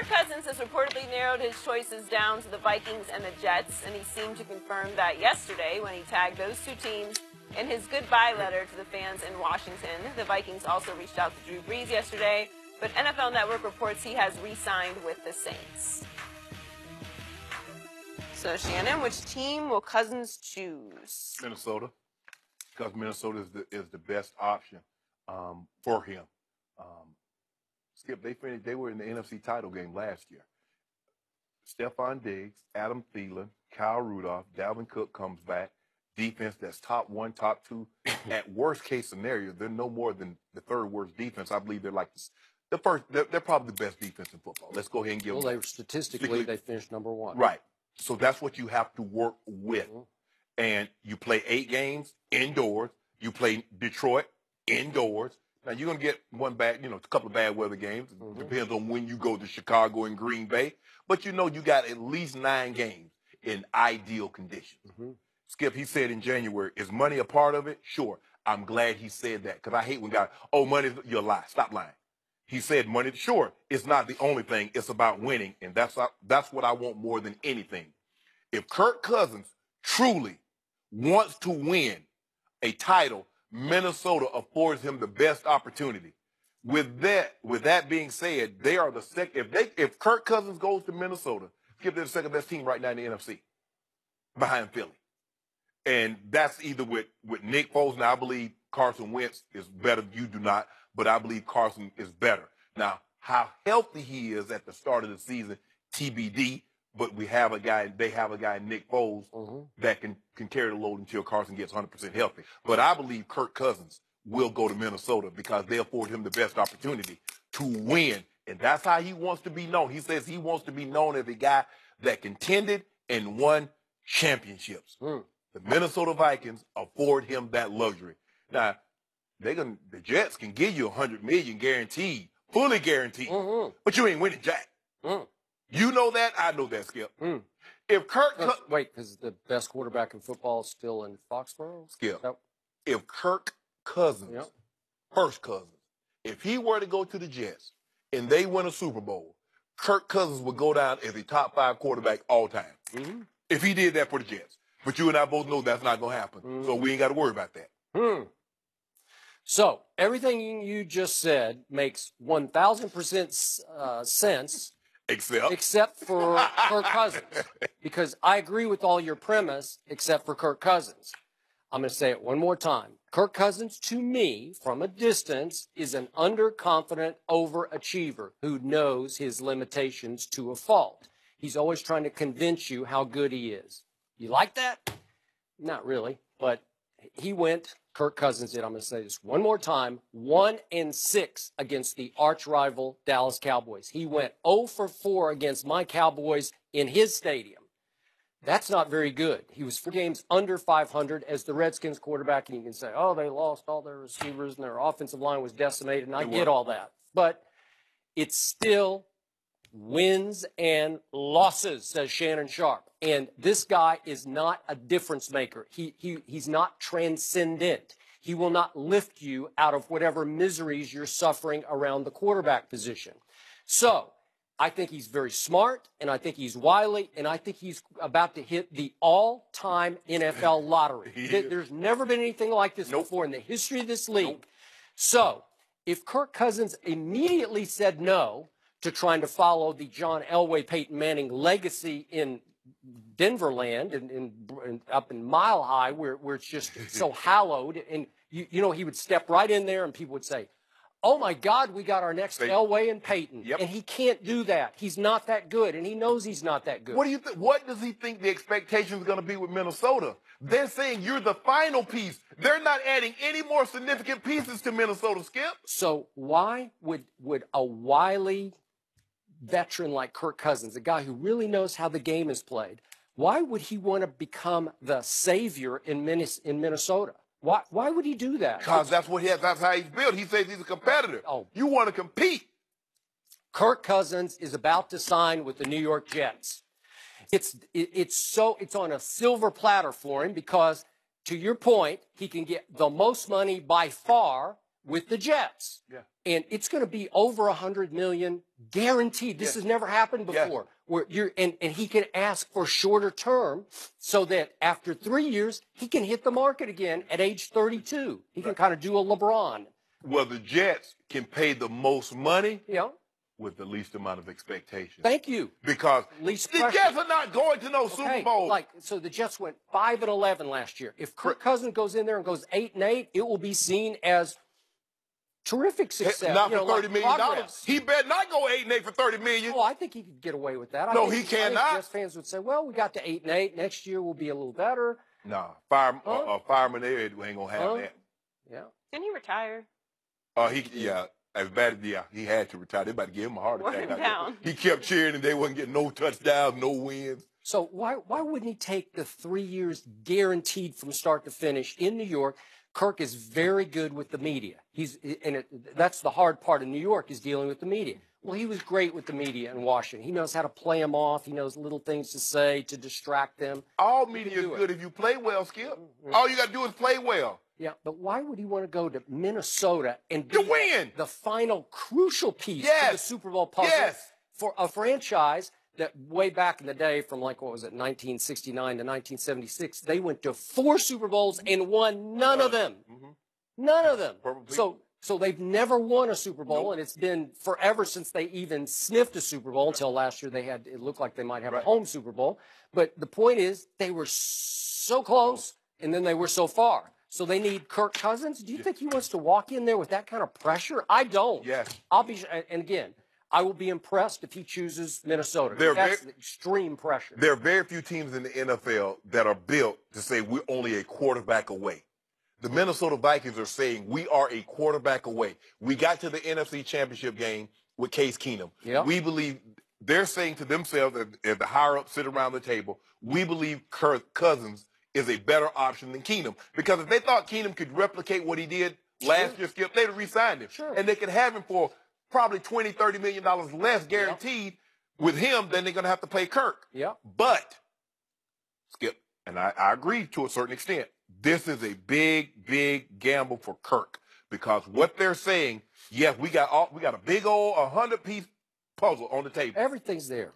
Kirk Cousins has reportedly narrowed his choices down to the Vikings and the Jets, and he seemed to confirm that yesterday when he tagged those two teams in his goodbye letter to the fans in Washington. The Vikings also reached out to Drew Brees yesterday, but NFL Network reports he has re signed with the Saints. So, Shannon, which team will Cousins choose? Minnesota, because Minnesota is the, is the best option um, for him. Um, Skip, they finished. They were in the NFC title game last year. Stefon Diggs, Adam Thielen, Kyle Rudolph, Dalvin Cook comes back. Defense that's top one, top two. At worst case scenario, they're no more than the third worst defense. I believe they're like the first. They're, they're probably the best defense in football. Let's go ahead and give. Well, them they statistically they finished number one. Right. So that's what you have to work with. Mhm. And you play eight games indoors. You play Detroit indoors. Now you're gonna get one bad, you know, a couple of bad weather games. Mhm. Depends on when you go to Chicago and Green Bay. But you know you got at least nine games in ideal conditions. Mhm. Skip, he said in January, is money a part of it? Sure. I'm glad he said that because I hate when guys, oh, money, you're lying. Stop lying. He said money, sure, it's not the only thing. It's about winning. And that's, that's what I want more than anything. If Kirk Cousins truly wants to win a title, Minnesota affords him the best opportunity. With that, with that being said, they are the second. If they, if Kirk Cousins goes to Minnesota, Skip, they're the second best team right now in the NFC, behind Philly. And that's either with, with Nick Foles. Now, I believe Carson Wentz is better. You do not, but I believe Carson is better. Now, how healthy he is at the start of the season, TBD. But we have a guy, they have a guy, Nick Foles, Mhm. that can, can carry the load until Carson gets 100% healthy. But I believe Kirk Cousins will go to Minnesota because they afford him the best opportunity to win. And that's how he wants to be known. He says he wants to be known as a guy that contended and won championships. Hmm. The Minnesota Vikings afford him that luxury. Now, they can the Jets can give you a hundred million guaranteed, fully guaranteed, Mhm. but you ain't winning jack. Mm. You know that, I know that, Skip. Mm. If Kirk Uh, Co- wait, because the best quarterback in football is still in Foxborough. Skip, That- if Kirk Cousins, Yep. first Cousins, if he were to go to the Jets and they win a Super Bowl, Kirk Cousins would go down as a top five quarterback all time. Mhm. If he did that for the Jets. But you and I both know that's not going to happen. So we ain't got to worry about that. Hmm. So everything you just said makes one thousand percent uh, sense, Except, except for Kirk Cousins, because I agree with all your premise, except for Kirk Cousins. I'm going to say it one more time. Kirk Cousins, to me, from a distance, is an underconfident overachiever who knows his limitations to a fault. He's always trying to convince you how good he is. You like that? Not really, but he went, Kirk Cousins did, I'm going to say this one more time, one and six against the arch rival Dallas Cowboys. He went 0 for 4 against my Cowboys in his stadium. That's not very good. He was four games under 500 as the Redskins quarterback, and you can say, oh, they lost all their receivers and their offensive line was decimated, and I get all that. But it's still wins and losses, says Shannon Sharpe. And this guy is not a difference maker. He, he, he's not transcendent. He will not lift you out of whatever miseries you're suffering around the quarterback position. So I think he's very smart, and I think he's wily, and I think he's about to hit the all-time NFL lottery. He There- is. Never been anything like this Nope. before in the history of this league. So, if Kirk Cousins immediately said no to trying to follow the John Elway, Peyton Manning legacy in Denver land and, up in Mile High, where, where it's just so hallowed, and you, you know he would step right in there, and people would say, "Oh my God, we got our next Say- Elway and Peyton," Yep. and he can't do that. He's not that good, and he knows he's not that good. What do you think? What does he think the expectation is going to be with Minnesota? They're saying you're the final piece. They're not adding any more significant pieces to Minnesota, Skip. So why would would a wily veteran like Kirk Cousins, a guy who really knows how the game is played, why would he want to become the savior in in Minnesota? Why why would he do that? Because that's what he has. That's how he's built. He says he's a competitor. Oh. You want to compete. Kirk Cousins is about to sign with the New York Jets. It's it, it's so it's on a silver platter for him because to your point, he can get the most money by far with the Jets. Yeah. And it's going to be over a hundred million guaranteed. This Yes. has never happened before. Where you're and, and he can ask for shorter term so that after three years he can hit the market again at age 32. He can kind of do a LeBron. Well, the Jets can pay the most money know, with the least amount of expectation. thank you. because Least the pressure. Jets are not going to no Super Bowl. Like so, the Jets went five and eleven last year. If Kirk Cousins goes in there and goes eight and eight, it will be seen as terrific success. not you for know, like thirty million dollars. He better not go eight and eight for thirty million. Oh, I think he could get away with that. I No, think, he I think cannot. Jets fans would say, "Well, we got to eight and eight. Next year we'll be a little better." Nah, fire, Huh? uh, uh, fireman there ain't gonna have Huh? that. Yeah. Didn't he retire? Uh, he yeah, as bad as yeah, he had to retire. They about to give him a heart attack. him out there. down. He kept cheering, and they wasn't getting no touchdowns, no wins. So why why wouldn't he take the three years guaranteed from start to finish in New York? Kirk is very good with the media. He's and it, that's the hard part in New York is dealing with the media. Well, he was great with the media in Washington. He knows how to play them off. He knows little things to say to distract them. All media is do it. good if you play well, Skip. Mhm. All you got to do is play well. Yeah, but why would he want to go to Minnesota and be To win. the final crucial piece to the Super Bowl puzzle Yes. for a franchise that way back in the day, from like what was it, 1969 to 1976, they went to four Super Bowls and won none of them. Mhm. None of them. Purple So, so they've never won a Super Bowl, Nope. and it's been forever since they even sniffed a Super Bowl. Until last year, they had it looked like they might have Right. a home Super Bowl. But the point is, they were so close, and then they were so far. So they need Kirk Cousins. Do you think he wants to walk in there with that kind of pressure? I don't. Yes. I'll be, and again, I will be impressed if he chooses Minnesota. They're That's very- extreme pressure. There are very few teams in the NFL that are built to say we're only a quarterback away. The Minnesota Vikings are saying we are a quarterback away. We got to the NFC Championship game with Case Keenum. Yeah. We believe they're saying to themselves, as, as the higher ups sit around the table, we believe Kirk Cousins is a better option than Keenum. Because if they thought Keenum could replicate what he did last Sure. year, Skip, they'd have re-signed him. Sure. And they could have him for probably 20, 30 million dollars less guaranteed with him than they're going to have to pay Kirk. yeah. But, Skip, and I, I agree to a certain extent, this is a big, big gamble for Kirk because what they're saying, yes, we got all, we got a big old 100 piece puzzle on the table. Everything's there.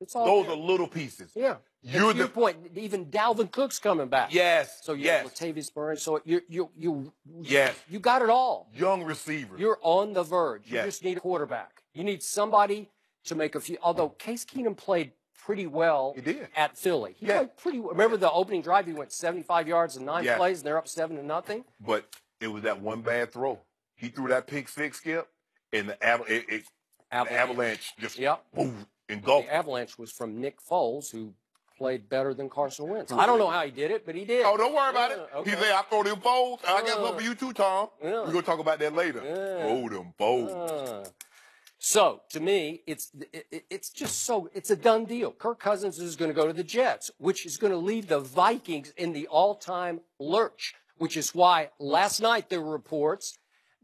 It's all Those there. are little pieces. Yeah. You're and to your the- point. Even Dalvin Cook's coming back. Yes. So you yes. have Latavius Murray. So you you you Yes. you got it all. Young receiver. You're on the verge. You Yes. just need a quarterback. You need somebody to make a few. Although Case Keenum played pretty well He did. at Philly. He Yeah. played pretty well. Remember the opening drive? He went 75 yards in nine Yeah. plays, and they're up seven to nothing. but it was that one bad throw. He threw that pick six, Skip, and the, av- it, it, the avalanche just Yep. boom, engulfed. The avalanche was from Nick Foles, who played better than Carson Wentz. I don't know how he did it, but he did. Oh, don't worry about it. Yeah, okay. He said, I throw them folds. I got Uh, something for you too, Tom. yeah. We're going to talk about that later. Yeah. Oh, them folds. Ah. So to me, it's it, it- it's just so it's a done deal. Kirk Cousins is going to go to the Jets, which is going to leave the Vikings in the all-time lurch. Which is why last night there were reports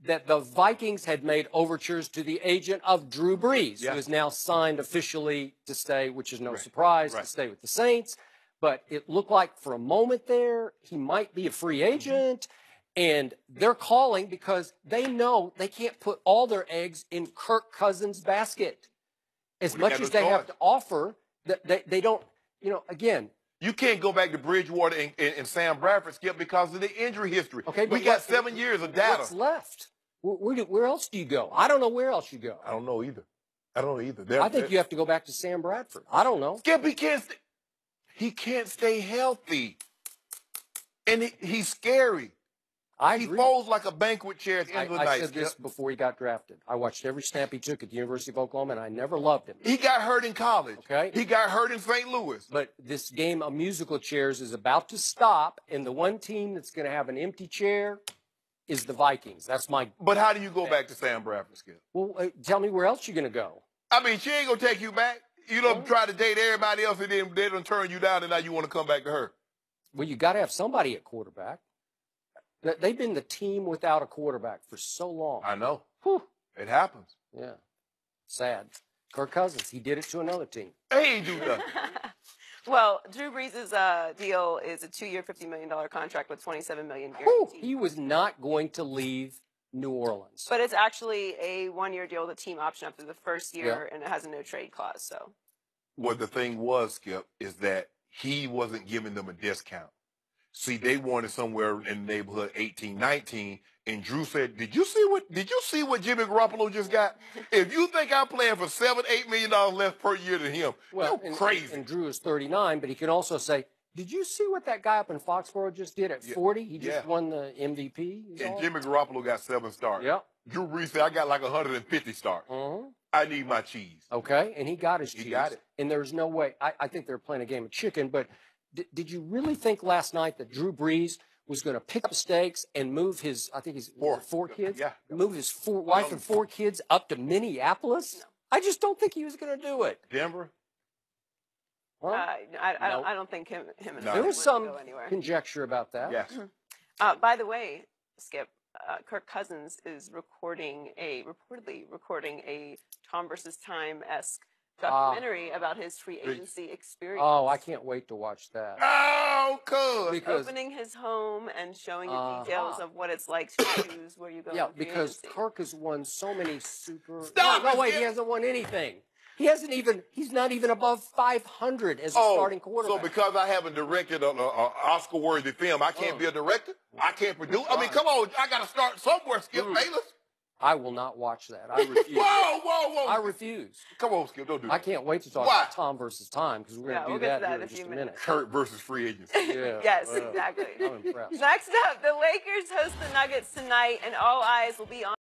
that the Vikings had made overtures to the agent of Drew Brees, Yeah. who is now signed officially to stay, which is no Right. surprise Right. to stay with the Saints. But it looked like for a moment there he might be a free Mm-hmm. agent. And they're calling because they know they can't put all their eggs in Kirk Cousins' basket. As Well, much as they have to offer, that they, they don't, you know, again, You can't go back to Bridgewater and, and, and Sam Bradford, Skip, because of the injury history. okay, we got what- seven years of data. what's left? Where, where, do, where else do you go? I don't know where else you go. I don't know either. I don't know either. They're- I think you have to go back to Sam Bradford. I don't know. Skip, he can't. Stay, he can't stay healthy, and he, he's scary. I he agree. folds like a banquet chair at the I, end of the I night. said this before he got drafted. I watched every snap he took at the University of Oklahoma, and I never loved him. He got hurt in college. Okay. He got hurt in St. Louis. But this game of musical chairs is about to stop, and the one team that's going to have an empty chair is the Vikings. That's my. But how do you go back to Sam Bradford, Skip? Well, uh, tell me where else you're going to go. I mean, she ain't gonna take you back. You don't try to date everybody else, and then they don't turn you down, and now you want to come back to her. Well, you got to have somebody at quarterback. They've been the team without a quarterback for so long. I know Whew. it happens. Yeah, sad. Kirk Cousins, he did it to another team. They ain't do nothing. well, Drew Brees' uh, deal is a two-year, $50 million contract with 27 million Whew, guaranteed. he was not going to leave New Orleans. But it's actually a one-year deal with a team option after the first year, and it has a no trade clause. So What the thing was, Skip, is that he wasn't giving them a discount. See, they wanted somewhere in the neighborhood 18, 19, and Drew said, "Did you see what? Did you see what Jimmy Garoppolo just got? if you think I'm playing for seven, eight million dollars less per year than him, well, you're and, crazy." And Drew is 39, but he can also say, "Did you see what that guy up in Foxborough just did at 40? He just Yeah. won the MVP." He's and all- Jimmy Garoppolo got seven stars. Yep. Drew Brees said, "I got like 150 stars. Mhm. I need my cheese." Okay, and he got his He cheese. got it. And there's no way. I, I think they're playing a game of chicken. But d- did you really think last night that Drew Brees was going to pick up stakes and move his? I think he's Four. four kids. Yeah. Move his four wife and four kids up to Minneapolis. I just don't think he was going to do it. Denver. Huh? uh, I, I, No. don't, I don't think him, him and No. I there was some go conjecture about that. Yes. Uh, by the way, Skip, uh, Kirk Cousins is recording a reportedly recording a Tom versus Time esque. Documentary about his free agency experience. Oh, I can't wait to watch that. Oh, cuz. Because Opening his home and showing you Uh-huh. details of what it's like to choose where you go. yeah, because agency. Kirk has won so many super. Stop no, it, no, wait, he hasn't won anything. He hasn't even. He's not even above 500 as a Oh, starting quarterback. so because I haven't directed an Oscar-worthy film, I can't Mm. be a director. I can't produce. I mean, come on, I got to start somewhere. Skip Mm. Bayless. I will not watch that. I refuse. Whoa, whoa, whoa! I refuse. come on, Skip, don't do that. I can't wait to talk Why? about Tom versus Time because we're going to we'll do to that, that here in in a just few a minute. minutes. Kurt versus free agency. Yeah, yes, well, exactly. I'm impressed. Next up, the Lakers host the Nuggets tonight, and all eyes will be on.